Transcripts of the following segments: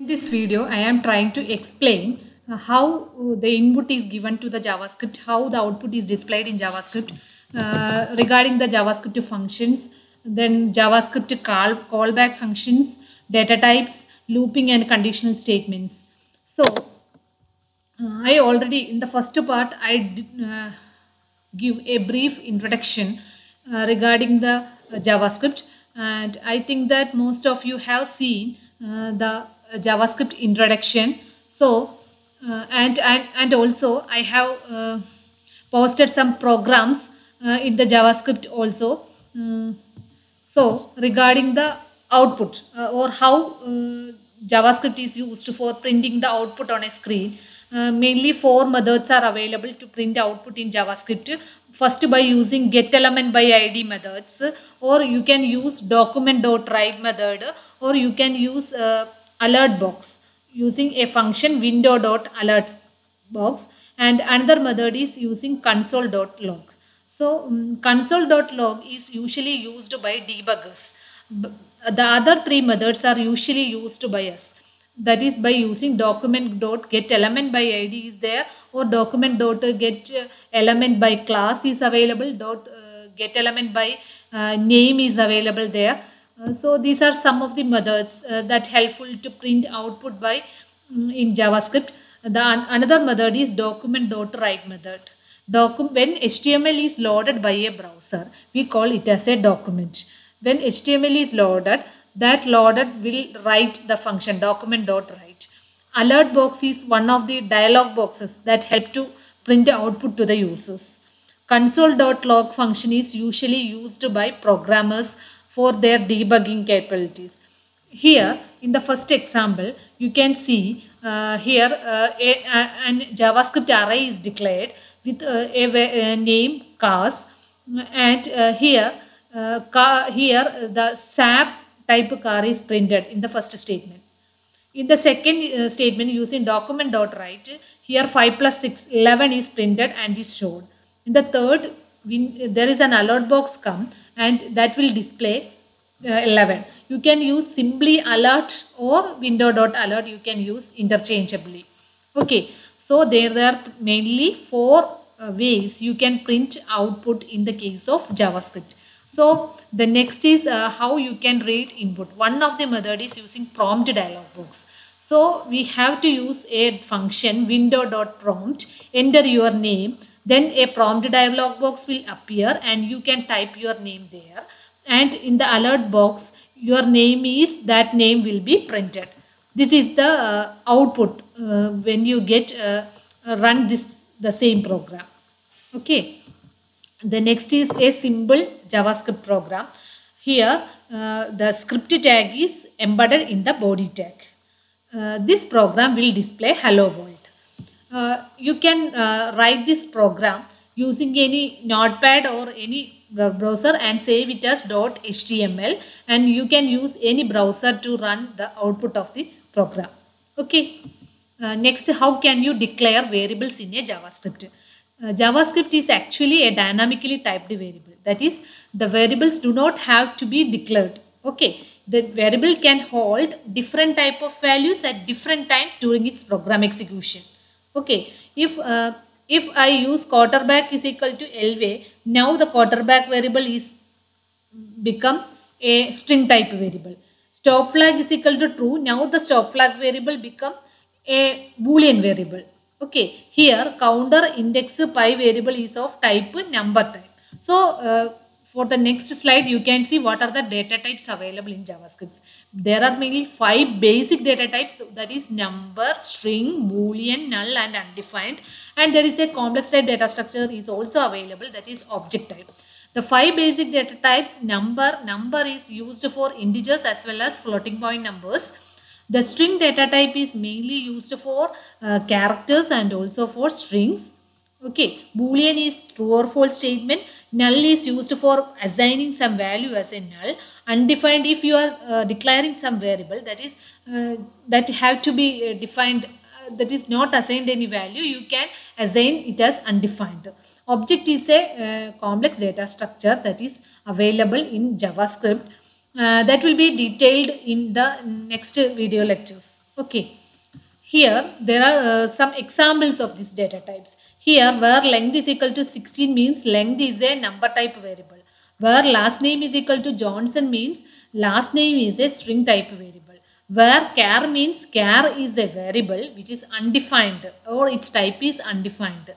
In this video, I am trying to explain uh, how uh, the input is given to the JavaScript, how the output is displayed in JavaScript, uh, regarding the JavaScript functions, then JavaScript call, callback functions, data types, looping and conditional statements. So, uh, I already, in the first part, I did, uh, give a brief introduction uh, regarding the JavaScript and I think that most of you have seen the JavaScript introduction. So, uh, and, and, and also I have uh, posted some programs uh, in the JavaScript also. Mm, so, regarding the output or how JavaScript is used for printing the output on a screen. Uh, mainly four methods are available to print output in JavaScript. First by using get element by id methods or you can use document.write method or you can use uh, alert box using a function window.alert box and another method is using console.log. So um, console.log is usually used by debuggers. B- the other three methods are usually used by us. That is by using document.getElementById is there or document.getElement by class is available. Dot uh, getElement by uh, name is available there. Uh, so these are some of the methods uh, that helpful to print output by mm, in JavaScript. The an- another method is document.write method. When HTML is loaded by a browser, we call it as a document. When HTML is loaded, that loaded will write the function document.write. Alert box is one of the dialog boxes that help to print output to the users. Console.log function is usually used by programmers for their debugging capabilities. Here, in the first example, you can see uh, here uh, a, a- an JavaScript array is declared with uh, a, a name cars and uh, here uh, car, here uh, the Saab type car is printed in the first statement. In the second uh, statement using document.write, here 5 plus 6, 11 is printed and is shown. In the third, we, there is an alert box come and that will display uh, 11. You can use simply alert or window.alert you can use interchangeably. Okay, so there are mainly four uh, ways you can print output in the case of JavaScript. So the next is uh, how you can read input. One of the method is using prompt dialog box. So we have to use a function window.prompt, enter your name, then a prompt dialog box will appear and you can type your name there. And in the alert box, your name is that name will be printed. This is the uh, output uh, when you get uh, run this the same program. Okay. The next is a simple JavaScript program. Here, uh, the script tag is embedded in the body tag. Uh, this program will display hello world. Uh, you can uh, write this program using any notepad or any br- browser and save it as .html and you can use any browser to run the output of the program. Okay. Uh, next, how can you declare variables in a JavaScript? Uh, JavaScript is actually a dynamically typed variable. That is, the variables do not have to be declared. Okay, the variable can hold different type of values at different times during its program execution. Okay, if uh, if I use quarterback is equal to LV, now the quarterback variable is become a string type variable. Stop flag is equal to true. Now the stop flag variable become a boolean variable. Okay, here counter index pi variable is of type number type. So uh, for the next slide, you can see what are the data types available in JavaScript. There are mainly five basic data types that is number, string, boolean, null and undefined. And there is a complex type data structure is also available that is object type. The five basic data types number, number is used for integers as well as floating point numbers. The string data type is mainly used for uh, characters and also for strings. Okay, boolean is true or false statement. Null is used for assigning some value as a null. Undefined if you are uh, declaring some variable that is uh, that have to be uh, defined uh, that is not assigned any value you can assign it as undefined. Object is a uh, complex data structure that is available in JavaScript that will be detailed in the next video lectures. Okay. Here there are uh, some examples of these data types. Here where length is equal to 16 means length is a number type variable. var last name is equal to Johnson means last name is a string type variable. var char means char is a variable which is undefined or its type is undefined.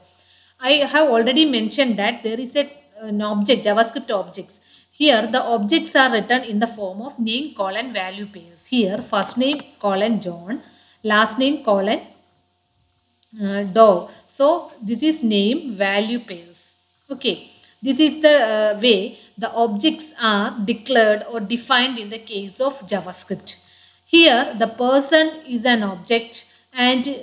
I have already mentioned that there is a, an object JavaScript objects. Here the objects are written in the form of name colon value pairs. Here first name colon John, last name colon uh. So this is name value pairs. Okay. This is the uh, way the objects are declared or defined in the case of JavaScript. Here the person is an object and uh,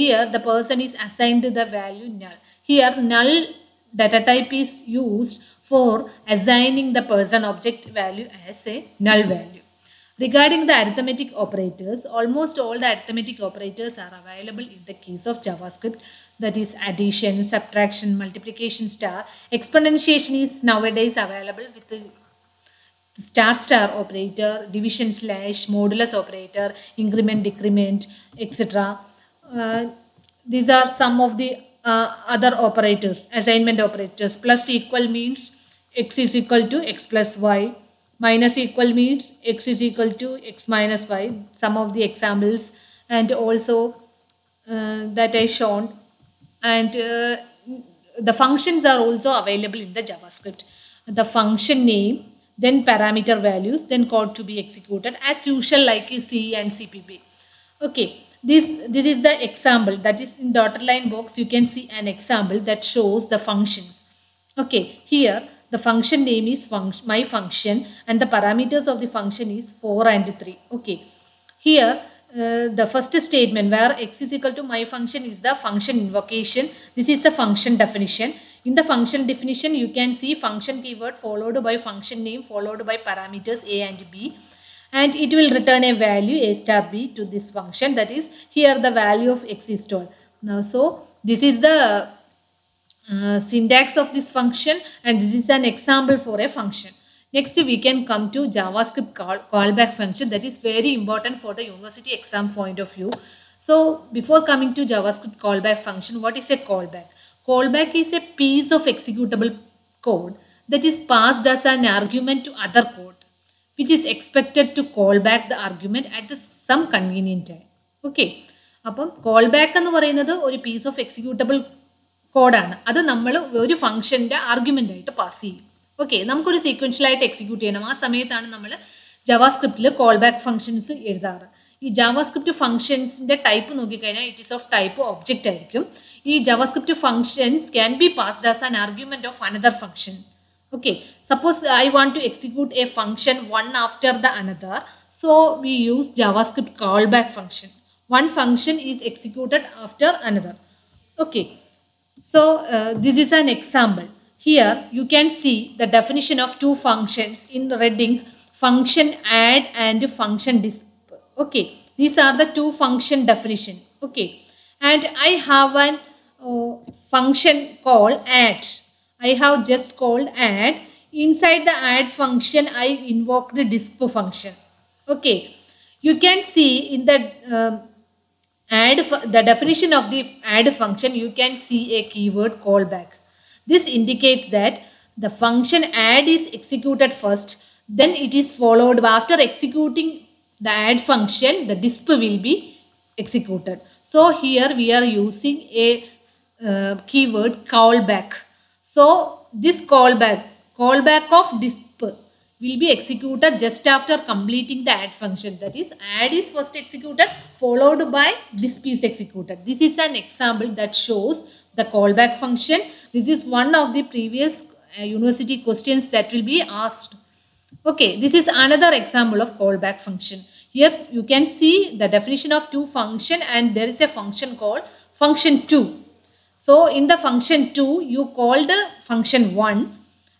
here the person is assigned the value null. Here null data type is used for assigning the person object value as a null value. Regarding the arithmetic operators, almost all the arithmetic operators are available in the case of JavaScript that is addition, subtraction, multiplication star. Exponentiation is nowadays available with the star star operator, division slash, modulus operator, increment, decrement, etc. Uh, these are some of the uh, other operators, assignment operators. Plus equal means x is equal to x plus y. Minus equal means x is equal to x minus y. Some of the examples and also uh, that I shown. And uh, the functions are also available in the JavaScript. The function name, then parameter values, then code to be executed as usual like you see and CPP. Okay, this, this is the example that is in dotted line box you can see an example that shows the functions. Okay, here the function name is func my function and the parameters of the function is 4 and 3. Okay, here uh, the first statement where x is equal to my function is the function invocation. This is the function definition. In the function definition, you can see function keyword followed by function name followed by parameters a and b. And it will return a value a star b to this function. That is here the value of x is told. Now, so this is the uh, syntax of this function and this is an example for a function. Next we can come to JavaScript call call back function that is very important for the university exam point of view so before coming to JavaScript call back function what is a call back call back is a piece of executable code that is passed as an argument to other code which is expected to call back the argument at the some convenient ആയി okay അപ്പം call back എന്ന് പറയുന്നത് ഒരു piece of executable കോഡാണ് അത് നമ്മൾ ഒരു ഫംഗ്ഷന്റെ ആർഗ്യുമെന്റ് ആയിട്ട് പാസ് ചെയ്യും. ഓക്കെ നമുക്കൊരു സീക്വൻഷ്യലായിട്ട് എക്സിക്യൂട്ട് ചെയ്യണം. ആ സമയത്താണ് നമ്മൾ ജാവാസ്ക്രിപ്റ്റിൽ കോൾ ബാക്ക് ഫംഗ്ഷൻസ് എഴുതാറ്. ഈ ജാവാസ്ക്രിപ്റ്റ് ഫംഗ്ഷൻസിന്റെ ടൈപ്പ് നോക്കിക്കഴിഞ്ഞാൽ it is of type object ആയിരിക്കും. ഈ JavaScript functions can be passed as an argument of another function okay suppose i want to execute a function one after the another so we use javascript callback function. One function is executed after another. Okay so uh, this is an example. Here you can see the definition of two functions in reading function add and function disp okay these are the two function definition okay and i have an uh, function called add I have just called add. Inside the add function, I invoked the disp function. Okay. You can see in the um, add the definition of the add function, you can see a keyword callback. This indicates that the function add is executed first, then it is followed after executing the add function, the disp will be executed. So here we are using a uh, keyword callback. So this callback, callback of disp will be executed just after completing the add function. That is add is first executed followed by disp is executed. This is an example that shows the callback function. This is one of the previous uh, university questions that will be asked. Okay, this is another example of callback function. Here you can see the definition of two function and there is a function called function 2. So in the function 2, you call the function 1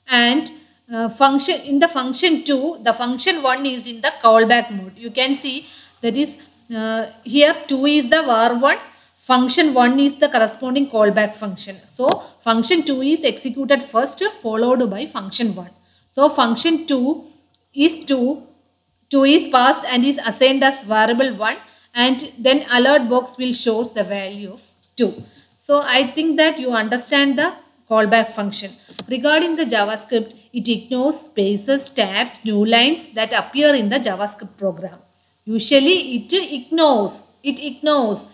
and uh, function in the function 2, the function 1 is in the callback mode. You can see that is uh, here 2 is the var1, function 1 is the corresponding callback function. So function 2 is executed first followed by function 1. So function 2 is 2, 2 is passed and is assigned as variable 1 and then alert box will shows the value of 2. So I think that you understand the callback function. Regarding the JavaScript, it ignores spaces, tabs, new lines that appear in the JavaScript program. Usually it ignores, it ignores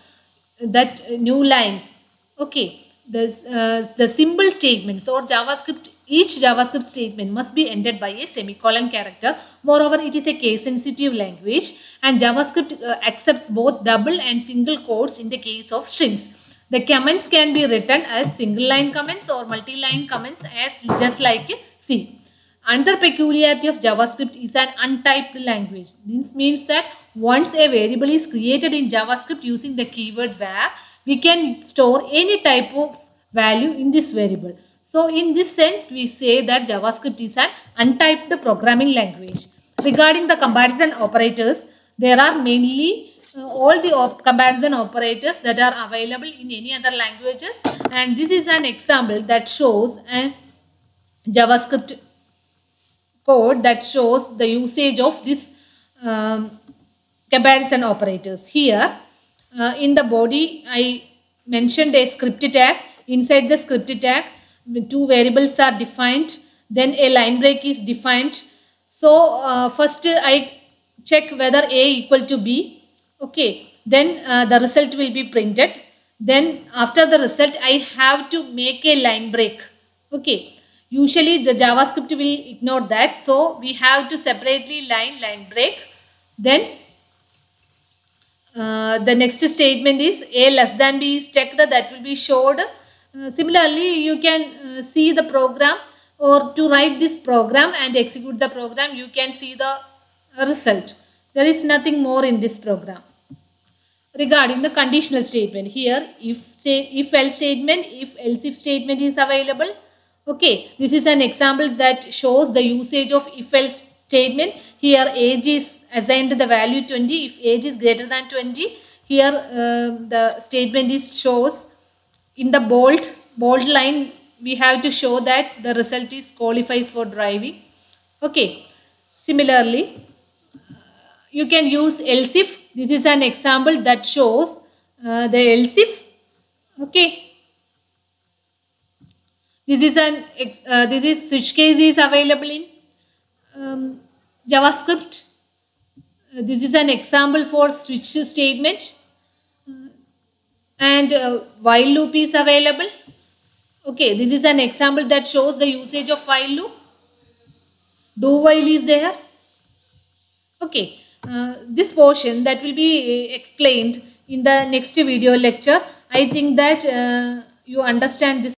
that new lines. Okay, this, uh, the symbol statements or JavaScript, each JavaScript statement must be ended by a semicolon character. Moreover, it is a case sensitive language and JavaScript uh, accepts both double and single quotes in the case of strings. The comments can be written as single line comments or multi-line comments as just like C. Another peculiarity of JavaScript is an untyped language. This means that once a variable is created in JavaScript using the keyword var, we can store any type of value in this variable. So in this sense, we say that JavaScript is an untyped programming language. Regarding the comparison operators, there are mainly uh, all the op comparison operators that are available in any other languages and this is an example that shows a JavaScript code that shows the usage of this um, comparison operators. Here uh, in the body I mentioned a script tag. Inside the script tag two variables are defined then a line break is defined. So uh, first I check whether A equal to B. Okay then uh, the result will be printed. Then after the result I have to make a line break. Okay Usually the JavaScript will ignore that. So we have to separately line line break. Then uh, the next statement is a less than b is checked that will be showed. Uh, similarly, you can uh, see the program or to write this program and execute the program you can see the result. There is nothing more in this program. Regarding the conditional statement here if say if else statement if else if statement is available Okay, this is an example that shows the usage of if-else statement. Here age is assigned the value 20 if age is greater than 20. Here uh, the statement is shows in the bold, bold line we have to show that the result is qualifies for driving. Okay, similarly you can use else if. This is an example that shows uh, the else if. Okay, this is an uh, this is switch case is available in um, JavaScript. Uh, this is an example for switch statement uh, and uh, while loop is available. Okay, this is an example that shows the usage of while loop. Do while is there. Okay, uh, this portion that will be uh, explained in the next video lecture. I think that you understand this